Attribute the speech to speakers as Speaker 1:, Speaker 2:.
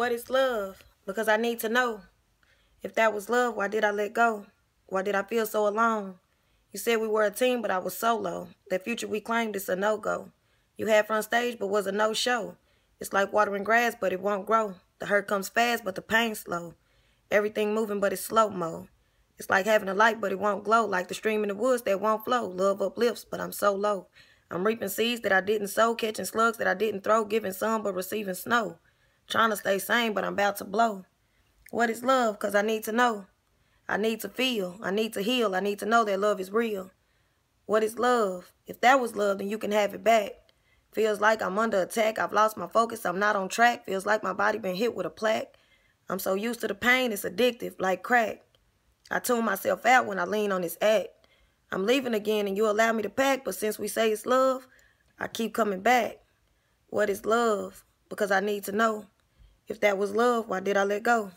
Speaker 1: What is love? Because I need to know. If that was love, why did I let go? Why did I feel so alone? You said we were a team, but I was solo. That future we claimed is a no-go. You had front stage, but was a no-show. It's like watering grass, but it won't grow. The hurt comes fast, but the pain slow. Everything moving, but it's slow-mo. It's like having a light, but it won't glow. Like the stream in the woods that won't flow. Love uplifts, but I'm so low. I'm reaping seeds that I didn't sow, catching slugs that I didn't throw, giving sun, but receiving snow. Trying to stay sane, but I'm about to blow. What is love? Because I need to know. I need to feel. I need to heal. I need to know that love is real. What is love? If that was love, then you can have it back. Feels like I'm under attack. I've lost my focus. I'm not on track. Feels like my body been hit with a plaque. I'm so used to the pain, it's addictive, like crack. I tune myself out when I lean on this act. I'm leaving again and you allow me to pack, but since we say it's love, I keep coming back. What is love? Because I need to know. If that was love, why did I let go?